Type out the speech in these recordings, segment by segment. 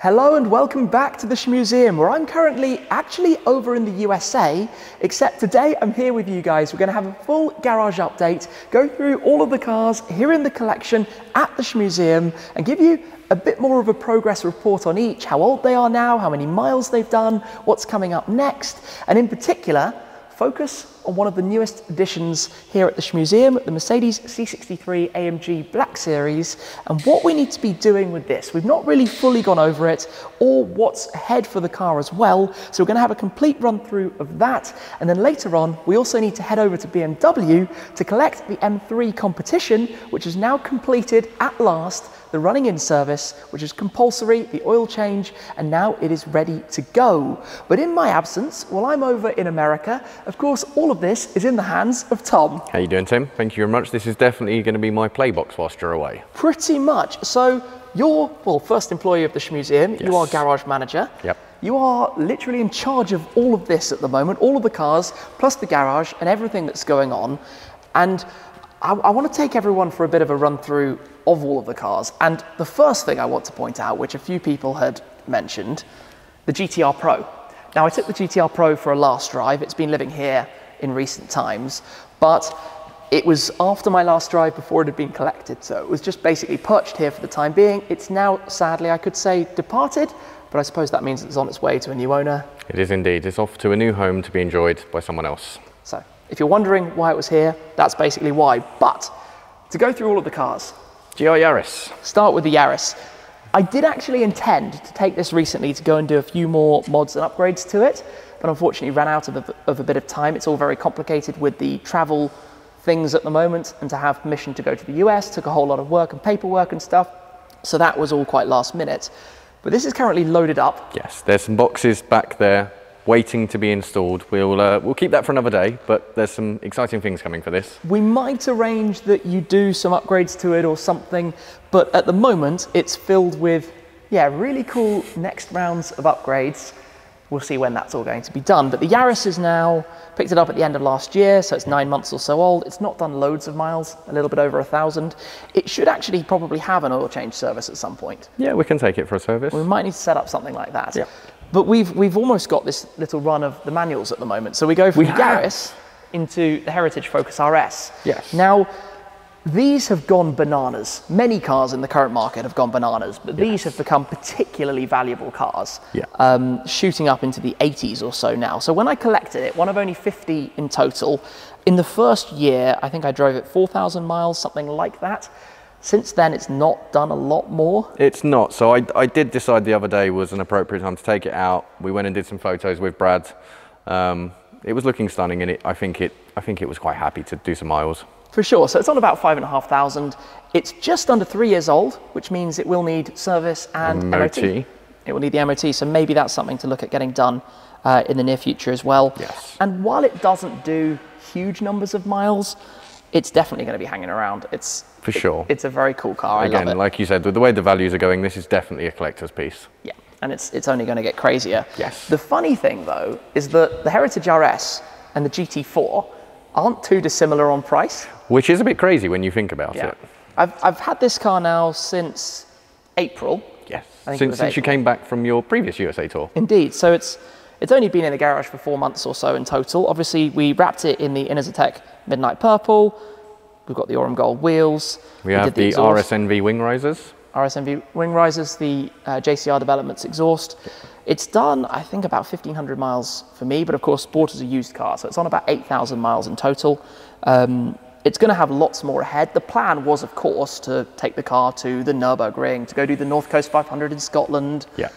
Hello and welcome back to the Shmuseum, where I'm currently actually over in the USA, except today I'm here with you guys. We're going to have a full garage update, go through all of the cars here in the collection at the Shmuseum, and give you a bit more of a progress report on each, how old they are now, how many miles they've done, what's coming up next, and in particular, focus on one of the newest additions here at the Shmuseum, the Mercedes C63 AMG Black Series, and what we need to be doing with this. We've not really fully gone over it, or what's ahead for the car as well, so we're going to have a complete run through of that, and then later on, we also need to head over to BMW to collect the M3 competition, which is now completed at last, the running in service, which is compulsory, the oil change, and now it is ready to go. But in my absence, while I'm over in America, of course, all of this is in the hands of Tom. How you doing, Tim? Thank you very much. This is definitely going to be my playbox whilst you're away. Pretty much. So you're, well, first employee of the Shmuseum. Yes. You are garage manager. Yep. You are literally in charge of all of this at the moment, all of the cars, plus the garage and everything that's going on. And I, I want to take everyone for a bit of a run through of all of the cars. And the first thing I want to point out, which a few people had mentioned, the GTR Pro. Now, I took the GTR Pro for a last drive. It's been living here in recent times, but it was after my last drive before it had been collected, so it was just basically perched here for the time being. It's now, sadly, I could say, departed, but I suppose that means it's on its way to a new owner. It is indeed. It's off to a new home to be enjoyed by someone else. So, if you're wondering why it was here, that's basically why. But, to go through all of the cars. GR Yaris. Start with the Yaris. I did actually intend to take this recently to go and do a few more mods and upgrades to it, but unfortunately ran out of a, of a bit of time. It's all very complicated with the travel things at the moment, and to have permission to go to the US took a whole lot of work and paperwork and stuff. So that was all quite last minute. But this is currently loaded up. Yes, there's some boxes back there waiting to be installed. We'll, uh, we'll keep that for another day, but there's some exciting things coming for this. We might arrange that you do some upgrades to it or something, but at the moment it's filled with, yeah, really cool next rounds of upgrades. We'll see when that's all going to be done. But the Yaris is now picked it up at the end of last year, so it's nine months or so old. It's not done loads of miles, a little bit over a thousand. It should actually probably have an oil change service at some point. Yeah, we can take it for a service. We might need to set up something like that. Yeah. But we've we've almost got this little run of the manuals at the moment. So we go from we Yaris into the Heritage Focus RS. Yes. Now these have gone bananas. Many cars in the current market have gone bananas, but yes. these have become particularly valuable cars, yeah. um, shooting up into the 80s or so now. So when I collected it, one of only 50 in total, in the first year, I think I drove it 4,000 miles, something like that. Since then, it's not done a lot more. It's not. So I, I did decide the other day was an appropriate time to take it out. We went and did some photos with Brad. Um, it was looking stunning, and it, I think it I think it was quite happy to do some miles. For sure. So it's on about five and a half thousand. It's just under three years old, which means it will need service and MOT. MOT. It will need the MOT. So maybe that's something to look at getting done uh, in the near future as well. Yes. And while it doesn't do huge numbers of miles, it's definitely going to be hanging around. It's for sure. It, it's a very cool car. Again, like you said, with the way the values are going, this is definitely a collector's piece. Yeah, and it's it's only going to get crazier. Yes. The funny thing though is that the Heritage RS and the GT4 aren't too dissimilar on price. Which is a bit crazy when you think about yeah. it. I've, I've had this car now since April. Yes, since, since you came back from your previous USA tour. Indeed, so it's, it's only been in the garage for four months or so in total. Obviously, we wrapped it in the Inozetek Midnight Purple. We've got the Aurum Gold wheels. We, we have the, the RSNV wing risers. RSNV wing risers, the uh, JCR Developments exhaust. It's done, I think, about 1,500 miles for me, but of course, Sport is a used car, so it's on about 8,000 miles in total. Um, it's going to have lots more ahead. The plan was, of course, to take the car to the Nürburgring, to go do the North Coast 500 in Scotland. Yeah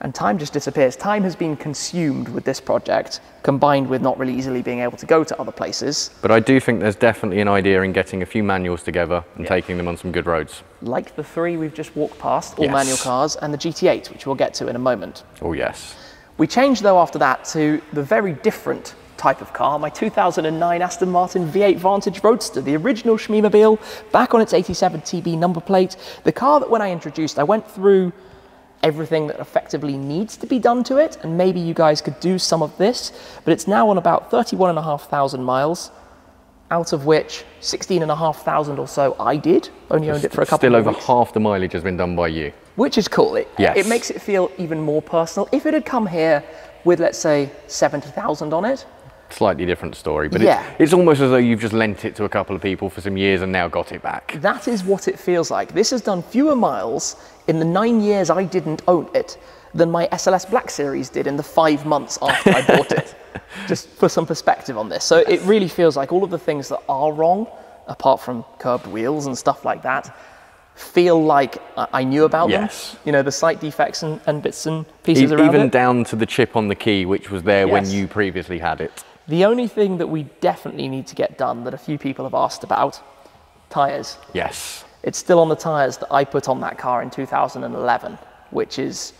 and time just disappears. Time has been consumed with this project, combined with not really easily being able to go to other places. But I do think there's definitely an idea in getting a few manuals together and yeah. taking them on some good roads. Like the three we've just walked past, all yes. manual cars, and the GT8, which we'll get to in a moment. Oh, yes. We changed, though, after that to the very different type of car, my 2009 Aston Martin V8 Vantage Roadster, the original Shmeemobile, back on its 87 TB number plate. The car that when I introduced, I went through everything that effectively needs to be done to it, and maybe you guys could do some of this, but it's now on about 31,500 miles, out of which 16,500 or so I did, only owned it for a couple Still of over weeks. half the mileage has been done by you. which is cool. It, Yes. it makes it feel even more personal. If it had come here with, let's say, 70,000 on it, Slightly different story, but Yeah. it's, it's almost as though you've just lent it to a couple of people for some years and now got it back. that is what it feels like. This has done fewer miles in the nine years I didn't own it than my SLS Black Series did in the five months after I bought it. Just for some perspective on this. So it really feels like all of the things that are wrong, apart from curved wheels and stuff like that, feel like I knew about Yes. them. You know, the slight defects and, and bits and pieces E- around even it. down to the chip on the key, which was there when you previously had it. The only thing that we definitely need to get done that a few people have asked about, tyres. Yes. It's still on the tyres that I put on that car in 2011, which is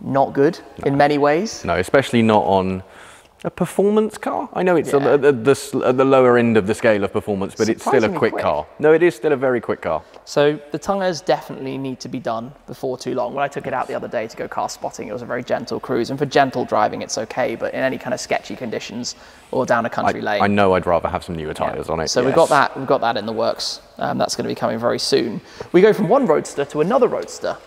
not good in many ways. No, especially not on a performance car. I know it's Yeah. at, the, the, at the lower end of the scale of performance, but it's still a quick, quick. car. No, it is still a very quick car. So the tyres definitely need to be done before too long. When I took it out the other day to go car spotting, it was a very gentle cruise, and for gentle driving, it's okay. But in any kind of sketchy conditions or down a country lane, I know I'd rather have some newer tyres on it. So we've got that. We've got that in the works. Um, that's going to be coming very soon. We go from one roadster to another roadster.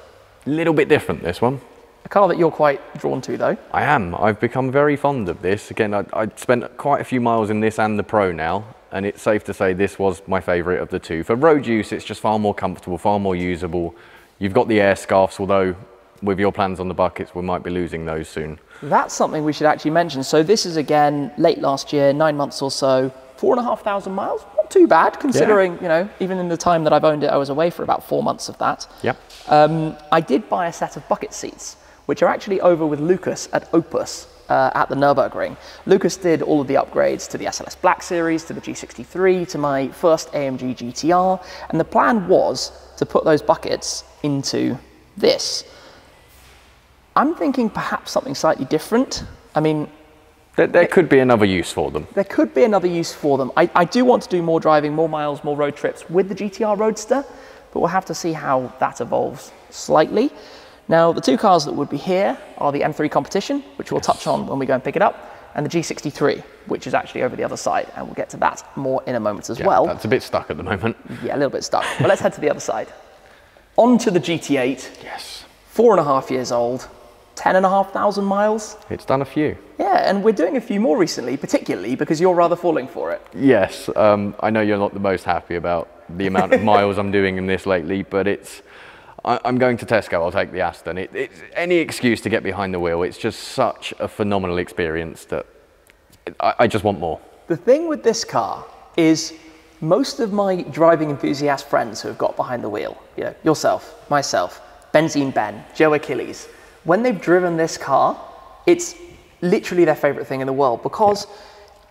A little bit different, this one. A car that you're quite drawn to, though. I am. I've become very fond of this. Again, I, I spent quite a few miles in this and the Pro now, and it's safe to say this was my favourite of the two. For road use, it's just far more comfortable, far more usable. You've got the air scarves, although with your plans on the buckets, we might be losing those soon. That's something we should actually mention. So this is again late last year, nine months or so, four and a half thousand miles. Not too bad considering, you know, even in the time that I've owned it, I was away for about four months of that. Yep. Um, I did buy a set of bucket seats, which are actually over with Lucas at Opus uh, at the Nürburgring. Lucas did all of the upgrades to the SLS Black Series, to the G63, to my first AMG GTR, and the plan was to put those buckets into this. I'm thinking perhaps something slightly different. I mean, There, there could be another use for them. there could be another use for them. I, I do want to do more driving, more miles, more road trips with the GTR Roadster, but we'll have to see how that evolves slightly. Now, the two cars that would be here are the M3 Competition, which we'll touch on when we go and pick it up, and the G63, which is actually over the other side, and we'll get to that more in a moment as Yeah, well. That's a bit stuck at the moment. Yeah, a little bit stuck. But let's head to the other side. On to the GT8, Yes. four and a half years old, ten and a half thousand miles. It's done a few. Yeah, and we're doing a few more recently, particularly because you're rather falling for it. Yes, um, I know you're not the most happy about the amount of miles I'm doing in this lately, but it's. I, I'm going to Tesco. I'll take the Aston. It, it's any excuse to get behind the wheel. It's just such a phenomenal experience that I, I just want more. The thing with this car is most of my driving enthusiast friends who have got behind the wheel, you know, yourself, myself, Benzine Ben, Joe Achilles, when they've driven this car, it's literally their favorite thing in the world because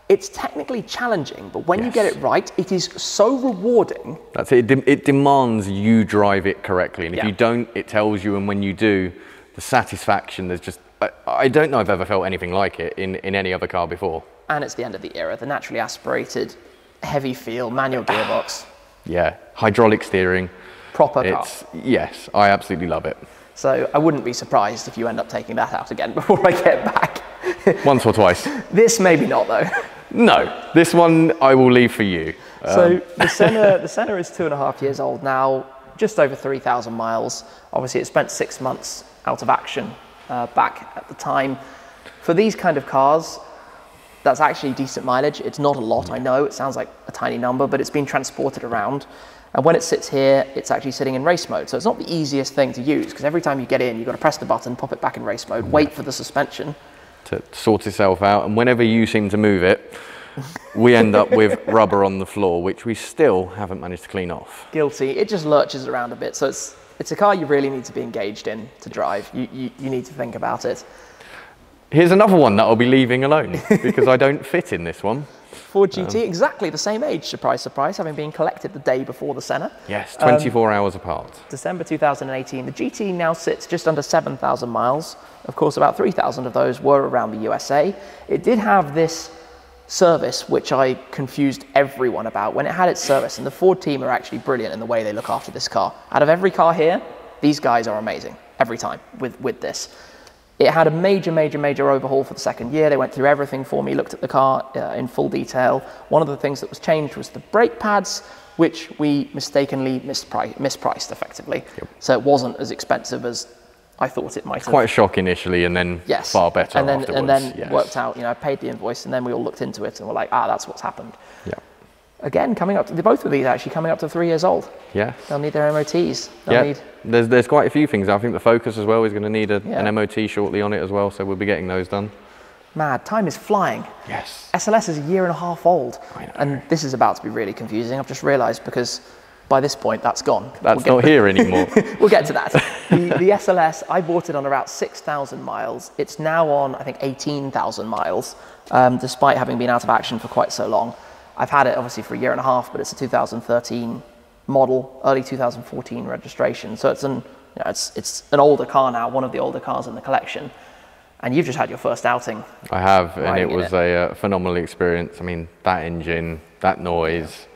it's technically challenging, but when you get it right, it is so rewarding. That's it. It, de- it demands you drive it correctly, and if Yeah. you don't, it tells you. And when you do, the satisfaction. There's just. I, I don't know I've ever felt anything like it in, in any other car before. And it's the end of the era. The naturally aspirated, heavy feel, manual gearbox, Yeah, hydraulic steering. proper car. It's yes, I absolutely love it. So I wouldn't be surprised if you end up taking that out again before I get back. Once or twice. this maybe not though. No, this one I will leave for you. So the Senna, the Senna is two and a half years old now, just over 3,000 miles. Obviously, it spent six months out of action uh, back at the time. For these kind of cars, that's actually decent mileage. It's not a lot, I know. It sounds like a tiny number, but it's been transported around. And when it sits here, it's actually sitting in race mode. So it's not the easiest thing to use because every time you get in, you've got to press the button, pop it back in race mode, wait for the suspension. To sort itself out. And whenever you seem to move it, we end up with rubber on the floor, which we still haven't managed to clean off. guilty. It just lurches around a bit. So it's it's a car you really need to be engaged in to drive. You, you, you need to think about it. Here's another one that I'll be leaving alone because I don't fit in this one. Ford um, GT, exactly the same age, surprise, surprise, having been collected the day before the Senna. Yes, um, 24 hours apart. December 2018. The GT now sits just under 7,000 miles. Of course, about 3,000 of those were around the USA. It did have this service, which I confused everyone about. When it had its service, and the Ford team are actually brilliant in the way they look after this car. Out of every car here, these guys are amazing every time with, with this. It had a major, major, major overhaul for the second year. They went through everything for me, looked at the car uh, in full detail. One of the things that was changed was the brake pads. which we mistakenly mispri- mispriced effectively. So it wasn't as expensive as I thought it might have. Quite a shock initially, and then Yes. far better and then, afterwards. And then yes. worked out, you know, I paid the invoice and then we all looked into it and we were like, ah, that's what's happened. Yeah. Again, coming up to, both of these actually coming up to three years old. Yeah. They'll need their MOTs. They'll Yeah. need, There's there's quite a few things. I think the Focus as well is going to need a, Yeah. an MOT shortly on it as well, so we'll be getting those done. mad, time is flying. Yes. SLS is a year and a half old. I know. And this is about to be really confusing. I've just realized because by this point that's gone. That's We'll not here anymore. We'll get to that. the, the SLS, I bought it on about 6,000 miles. It's now on, I think, 18,000 miles, um, despite having been out of action for quite so long. I've had it obviously for a year and a half, but it's a 2013 model, early 2014 registration. So it's an, you know, it's, it's an older car now, one of the older cars in the collection. And you've just had your first outing. I have, and it was a uh, phenomenal experience. I mean, that engine, that noise,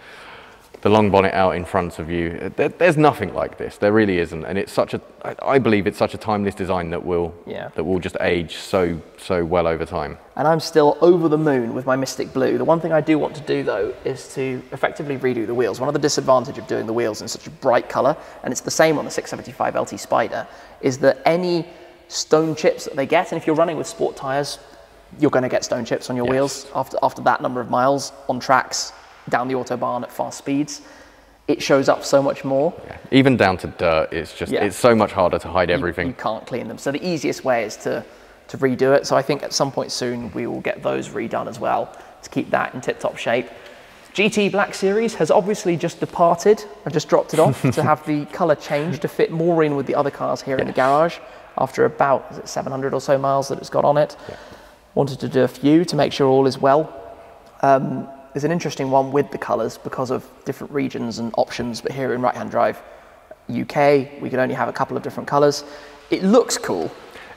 the long bonnet out in front of you. uh, There, there's nothing like this. There really isn't, and it's such a. I, I believe it's such a timeless design that will Yeah. that will just age so so well over time. and I'm still over the moon with my Mystic Blue. The one thing I do want to do though is to effectively redo the wheels. One of the disadvantages of doing the wheels in such a bright color, and it's the same on the 675 LT Spider, is that any stone chips that they get, and if you're running with sport tires, you're going to get stone chips on your Yes. wheels after after that number of miles on tracks down the autobahn at fast speeds. It shows up so much more. Yeah. Even down to dirt, it's just Yeah. it's so much harder to hide everything. You, can't clean them. So the easiest way is to, to redo it. So I think at some point soon we will get those redone as well to keep that in tip-top shape. GT Black Series has obviously just departed. I've just dropped it off to have the colour change to fit more in with the other cars here in the garage after about is it 700 or so miles that it's got on it. Wanted to do a few to make sure all is well. Um, there's an interesting one with the colours because of different regions and options, but here in right hand drive UK, we could only have a couple of different colours. It looks cool.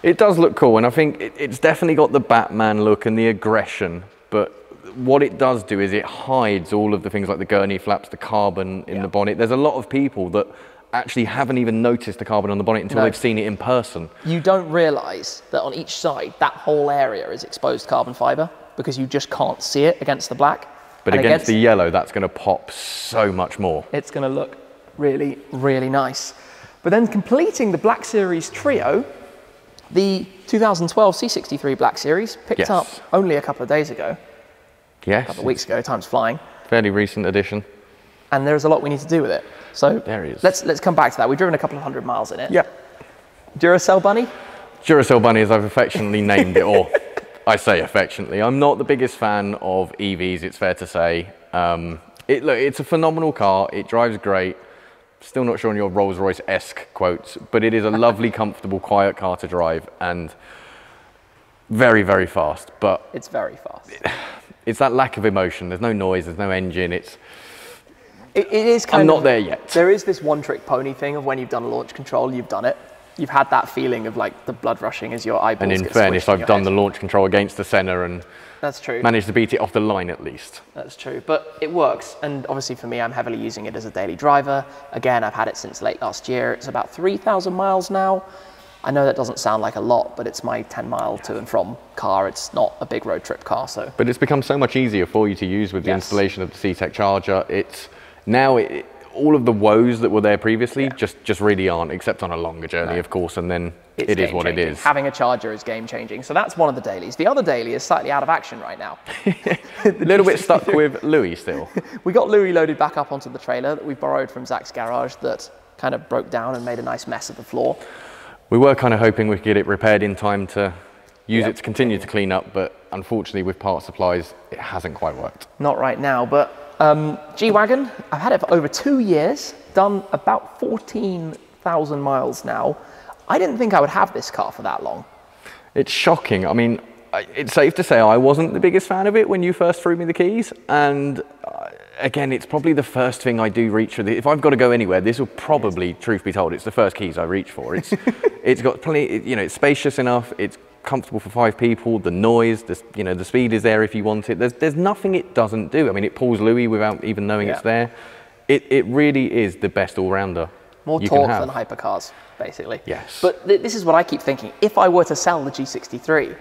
It does look cool, and I think it, it's definitely got the Batman look and the aggression. But what it does do is it hides all of the things like the gurney flaps, the carbon in Yeah. the bonnet. There's a lot of people that actually haven't even noticed the carbon on the bonnet until No. they've seen it in person. You don't realise that on each side, that whole area is exposed carbon fibre because you just can't see it against the black. But And against, the yellow, that's going to pop so much more. it's going to look really, really nice. But then completing the Black Series trio, the 2012 C63 Black Series picked Yes. up only a couple of days ago, Yes, a couple of weeks ago, time's flying. fairly recent addition. and there's a lot we need to do with it. So There is. let's let's come back to that. We've driven a couple of hundred miles in it. Yeah. Duracell Bunny. Duracell Bunny, as I've affectionately named it, or I say affectionately. I'm not the biggest fan of EVs, it's fair to say. Um, it, look, it's a phenomenal car. It drives great. Still not sure on your Rolls Royce esque quotes, but it is a lovely, comfortable, quiet car to drive and very, very fast. But It's very fast. it's that lack of emotion. There's no noise, there's no engine. It's It, it is kind I'm of. not there yet. There is this one-trick pony thing of when you've done a launch control, you've done it. You've had that feeling of like the blood rushing as your eyeballs. and in fairness, I've done head. the launch control against the center and That's true. managed to beat it off the line at least. That's true, but it works. And obviously for me, I'm heavily using it as a daily driver. Again, I've had it since late last year. It's about 3,000 miles now. I know that doesn't sound like a lot, but it's my 10 mile to and from car. It's not a big road trip car, so But it's become so much easier for you to use with the Yes. installation of the C-Tech charger. It's now it, all of the woes that were there previously just just really aren't, except on a longer journey, of course. And then it's it is what it is. Having a charger is game changing. So that's one of the dailies. The other daily is slightly out of action right now. a little bit stuck with Louis still. we got Louis loaded back up onto the trailer that we borrowed from Zach's garage that kind of broke down and made a nice mess of the floor. We were kind of hoping we could get it repaired in time to use Yep. it to continue to clean up, but unfortunately, with part supplies, it hasn't quite worked. Not right now, but um, G Wagon, I've had it for over two years, done about 14,000 miles now. I didn't think I would have this car for that long. It's shocking. I mean, it's safe to say I wasn't the biggest fan of it when you first threw me the keys. And uh, again, it's probably the first thing I do reach for. If I've got to go anywhere, this will probably, truth be told, it's the first keys I reach for. It's, it's got plenty, you know, it's spacious enough. It's comfortable for five people. The noise, the, you know, the speed is there if you want it. There's, there's nothing it doesn't do. I mean, it pulls Louis without even knowing Yeah. it's there. It, it really is the best all-rounder More torque than hypercars, basically. Yes. But th- this is what I keep thinking. If I were to sell the G63,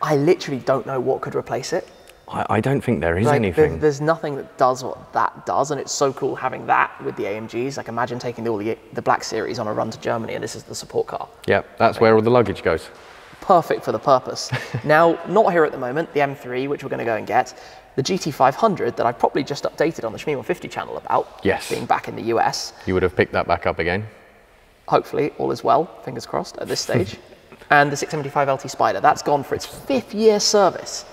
I literally don't know what could replace it. I, I don't think there is Like, anything. There's, there's nothing that does what that does, and it's so cool having that with the AMGs. Like imagine taking all the, the Black Series on a run to Germany, and this is the support car. Yep, that's where all the luggage goes. Perfect for the purpose. now, not here at the moment, the M3, which we're going to go and get, the GT500 that I probably just updated on the Shmee 150 channel about Yes. being back in the US. You would have picked that back up again. Hopefully, all is well, fingers crossed at this stage. and the 675 LT Spider, that's gone for its fifth year service.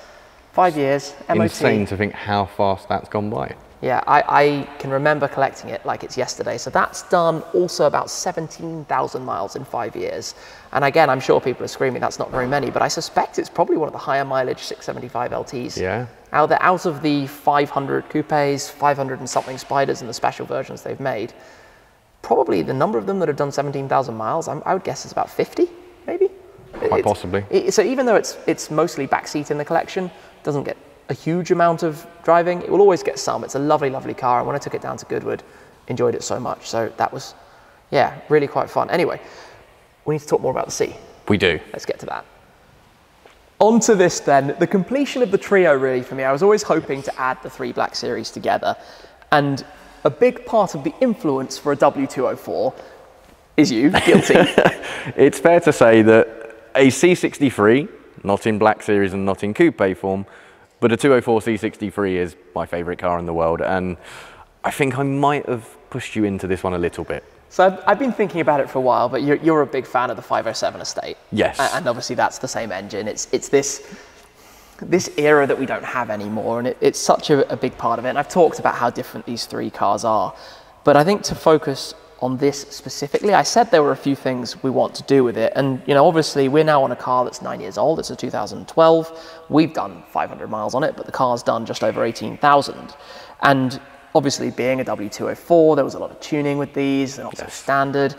Five years, MOT. Insane to think how fast that's gone by. Yeah, I, I can remember collecting it like it's yesterday. So that's done also about 17,000 miles in five years. And again, I'm sure people are screaming that's not very many, but I suspect it's probably one of the higher mileage 675 LTs. Yeah. Out, there, out of the 500 coupes, 500 and something spiders and the special versions they've made, probably the number of them that have done 17,000 miles, I'm, I would guess is about 50, maybe. Quite It's- possibly. it- so even though it's it's mostly backseat in the collection, doesn't get a huge amount of driving. It will always get some. It's a lovely, lovely car, and when I took it down to Goodwood, enjoyed it so much. So that was, yeah, really quite fun. Anyway, we need to talk more about the C. We do. Let's get to that. On to this then, the completion of the trio really for me. I was always hoping to add the three Black Series together, and a big part of the influence for a W204 is you, guilty. It's fair to say that a C63, not in Black Series and not in Coupe form, but a 204 C63 is my favourite car in the world. And I think I might have pushed you into this one a little bit. So I've, I've been thinking about it for a while, but you're, you're a big fan of the 507 estate. Yes. A- And, obviously that's the same engine. It's, it's this, this era that we don't have anymore, and it, it's such a, a big part of it. And I've talked about how different these three cars are. But I think to focus on this specifically, I said there were a few things we want to do with it. And, you know, obviously we're now on a car that's nine years old. It's a 2012. We've done 500 miles on it, but the car's done just over 18,000. And obviously being a W204, there was a lot of tuning with these. They're not so standard.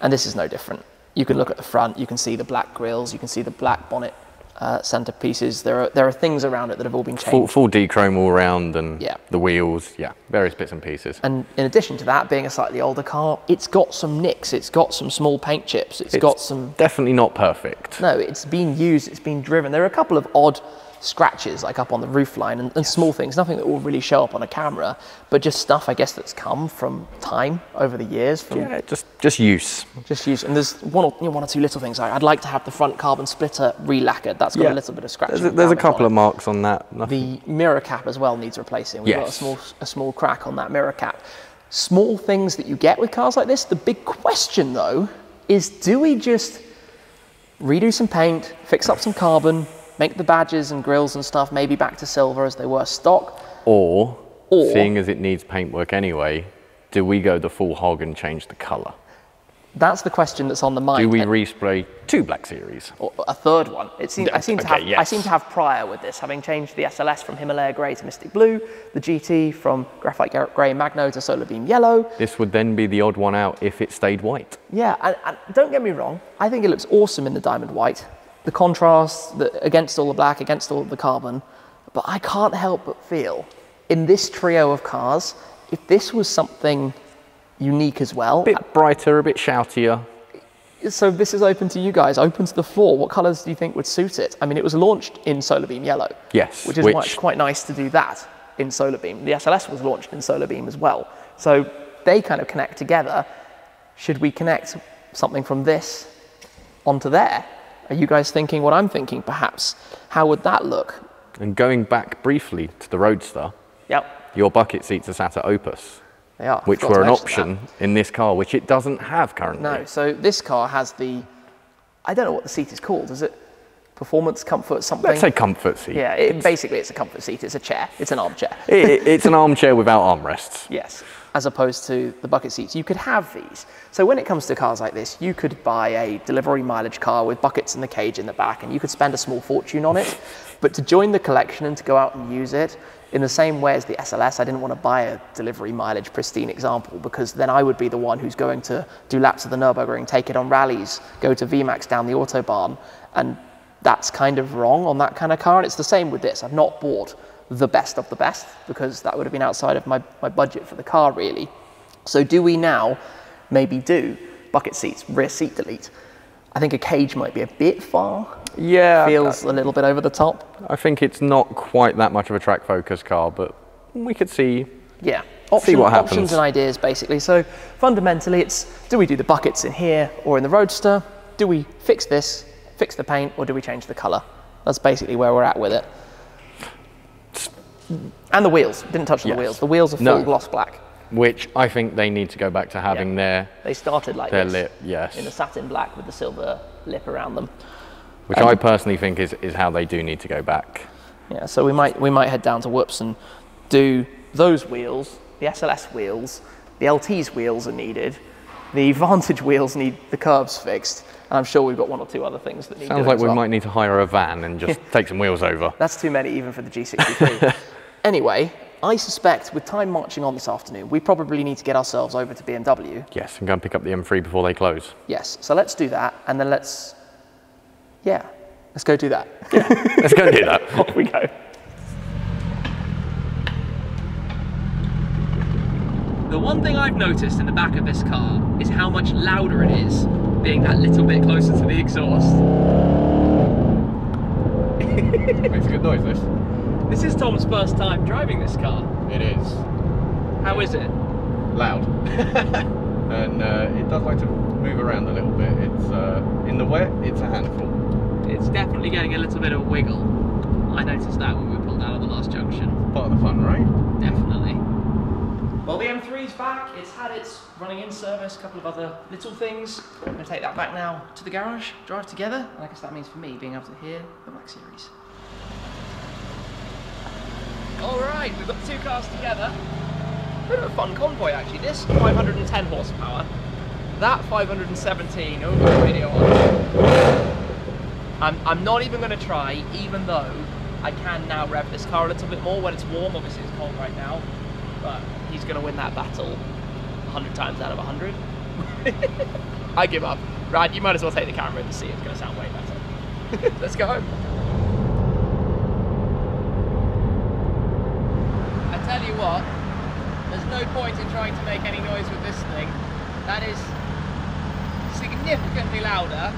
And this is no different. You can look at the front, you can see the black grills, you can see the black bonnet uh, centerpieces. There are, there are things around it that have all been changed. Full, full D-chrome all round and Yeah. the wheels, yeah, various bits and pieces. And in addition to that, being a slightly older car, it's got some nicks, it's got some small paint chips, it's got some. Definitely not perfect. No, it's been used, it's been driven. There are a couple of odd scratches, like up on the roofline, and, and small things, nothing that will really show up on a camera, but just stuff, I guess, that's come from time over the years, Yeah, just, just use. just use. And there's one or, you know, one or two little things. I'd like to have the front carbon splitter re-lacquered. That's got Yeah. a little bit of scratching. There's a, there's a couple of marks on that. Nothing. The mirror cap as well needs replacing. We've got a small, a small crack on that mirror cap. Small things that you get with cars like this. The big question though is do we just redo some paint, fix up some carbon, make the badges and grills and stuff maybe back to silver as they were stock? Or, Or- seeing as it needs paintwork anyway, do we go the full hog and change the colour? That's the question that's on the mind. Do we respray two Black Series? or a third one. It seems, I, seem to Okay, have, I seem to have prior with this, having changed the SLS from Himalaya Grey to Mystic Blue, the GT from Graphite Grey Magno to Solar Beam Yellow. This would then be the odd one out if it stayed white. Yeah, and, and don't get me wrong, I think it looks awesome in the diamond white. The contrast the, against all the black, against all the carbon. But I can't help but feel, in this trio of cars, if this was something unique as well, A bit brighter, a bit shoutier. so this is open to you guys, open to the floor. What colours do you think would suit it? I mean, it was launched in Solar Beam Yellow. Yes, Which is which- it's quite nice to do that in Solar Beam. The SLS was launched in Solar Beam as well. So they kind of connect together. Should we connect something from this onto there? Are you guys thinking what I'm thinking, perhaps? How would that look? And going back briefly to the Roadster, Yep, your bucket seats are sat at Opus, they are. which were an option in this car, which it doesn't have currently. No, so this car has the, I don't know what the seat is called. Is it performance, comfort, something? Let's say comfort seat. Yeah, it, basically it's a comfort seat. It's a chair. It's an armchair. It- it's an armchair without armrests. Yes, as opposed to the bucket seats. You could have these. So when it comes to cars like this, you could buy a delivery mileage car with buckets and the cage in the back, and you could spend a small fortune on it. But to join the collection and to go out and use it, in the same way as the SLS, I didn't want to buy a delivery mileage pristine example because then I would be the one who's going to do laps of the Nürburgring, take it on rallies, go to VMAX down the Autobahn, and that's kind of wrong on that kind of car. And it's the same with this. I've not bought the best of the best because that would have been outside of my, my budget for the car, really. So, do we now maybe do bucket seats, rear seat delete? I think a cage might be a bit far. Yeah, Feels a little bit over the top. I think it's not quite that much of a track focus car, but we could see. Yeah. See what Options and ideas, basically. So fundamentally, it's do we do the buckets in here or in the Roadster? Do we fix this, fix the paint, or do we change the colour? That's basically where we're at with it. And the wheels. Didn't touch on Yes. the wheels. The wheels are full No. gloss black. Which I think they need to go back to having their They started like their this. lip, yes. In the satin black with the silver lip around them. Which um, I personally think is, is how they do need to go back. Yeah, so we might we might head down to Whoops and do those wheels, the SLS wheels, the LT's wheels are needed, the Vantage wheels need the curbs fixed, and I'm sure we've got one or two other things that need to Sounds like we well. might need to hire a van and just take some wheels over. That's too many even for the G63. anyway, I suspect with time marching on this afternoon, we probably need to get ourselves over to BMW. Yes, and go and pick up the M3 before they close. Yes, so let's do that, and then let's, yeah, let's go do that. Yeah, Let's go do that. Off we go. The one thing I've noticed in the back of this car is how much louder it is being that little bit closer to the exhaust. Makes a good noise, this. This is Tom's first time driving this car. It is. How is it? Loud. and uh, it does like to move around a little bit. It's uh, In the wet, it's a handful. It's definitely getting a little bit of a wiggle. I noticed that when we pulled out of the last junction. Part of the fun, right? Definitely. Well, the M3's back. It's had its running in service, a couple of other little things. I'm going to take that back now to the garage, drive together, and I guess that means for me being able to hear the Black Series. All right, we've got two cars together. Bit of a fun convoy actually. This 510 horsepower, that 517. Oh, got on. I'm, I'm not even going to try, even though I can now rev this car a little bit more when it's warm. Obviously, it's cold right now, but he's going to win that battle 100 times out of 100. I give up. Right, you might as well take the camera and see. It's going to sound way better. Let's go home. I tell you what, there's no point in trying to make any noise with this thing. That is significantly louder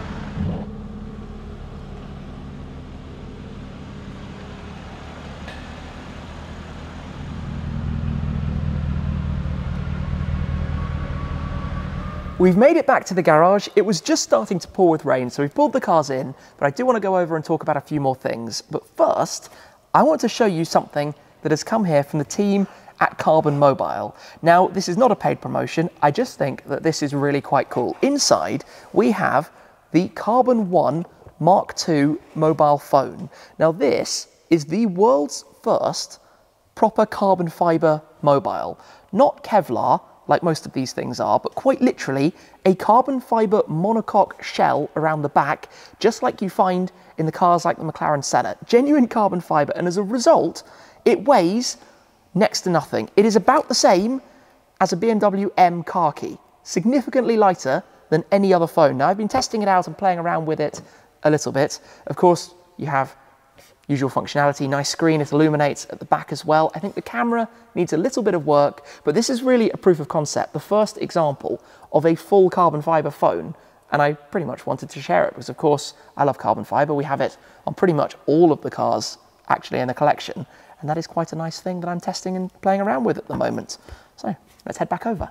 We've made it back to the garage. It was just starting to pour with rain, so we've pulled the cars in, but I do want to go over and talk about a few more things. But first, I want to show you something that has come here from the team at Carbon Mobile. Now, this is not a paid promotion. I just think that this is really quite cool. Inside, we have the Carbon One Mark II mobile phone. Now, this is the world's first proper carbon fiber mobile. Not Kevlar, like most of these things are, but quite literally a carbon fiber monocoque shell around the back, just like you find in the cars like the McLaren Senna. Genuine carbon fiber, and as a result, it weighs next to nothing. It is about the same as a BMW M car key, significantly lighter than any other phone. Now, I've been testing it out and playing around with it a little bit. Of course, you have usual functionality, nice screen, it illuminates at the back as well. I think the camera needs a little bit of work, but this is really a proof of concept, the first example of a full carbon fiber phone. And I pretty much wanted to share it because, of course, I love carbon fiber. We have it on pretty much all of the cars actually in the collection. And that is quite a nice thing that I'm testing and playing around with at the moment. So let's head back over.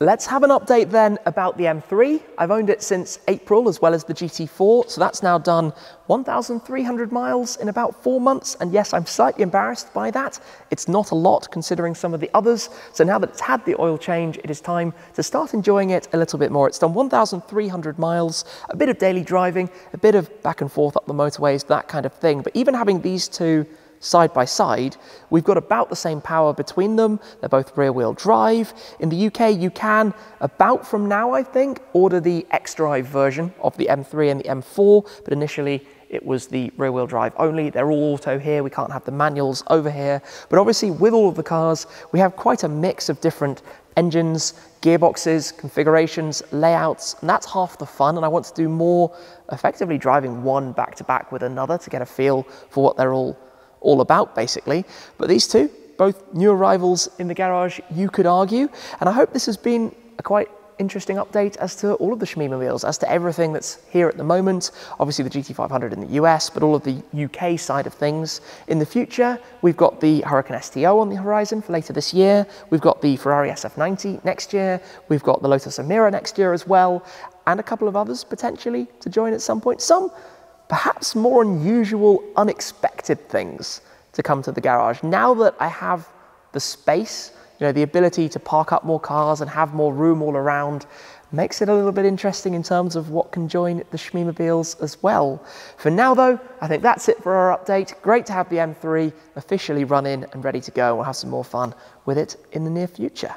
Let's have an update then about the M3. I've owned it since April as well as the GT4, so that's now done 1,300 miles in about four months. And yes, I'm slightly embarrassed by that. It's not a lot considering some of the others. So now that it's had the oil change, it is time to start enjoying it a little bit more. It's done 1,300 miles, a bit of daily driving, a bit of back and forth up the motorways, that kind of thing. But even having these two side by side, we've got about the same power between them. They're both rear wheel drive. In the UK, you can, about from now, I think, order the X Drive version of the M3 and the M4, but initially it was the rear wheel drive only. They're all auto here. We can't have the manuals over here. But obviously, with all of the cars, we have quite a mix of different engines, gearboxes, configurations, layouts, and that's half the fun. And I want to do more effectively driving one back to back with another to get a feel for what they're all all about basically. But these two, both new arrivals in the garage, you could argue. And I hope this has been a quite interesting update as to all of the Shmeemobiles, as to everything that's here at the moment. Obviously the GT500 in the US, but all of the UK side of things. In the future, we've got the Huracán STO on the horizon for later this year. We've got the Ferrari SF90 next year. We've got the Lotus Emira next year as well, and a couple of others potentially to join at some point. Some perhaps more unusual, unexpected things to come to the garage. Now that I have the space, you know, the ability to park up more cars and have more room all around makes it a little bit interesting in terms of what can join the Shmeemobiles as well. For now though, I think that's it for our update. Great to have the M3 officially run in and ready to go. We'll have some more fun with it in the near future.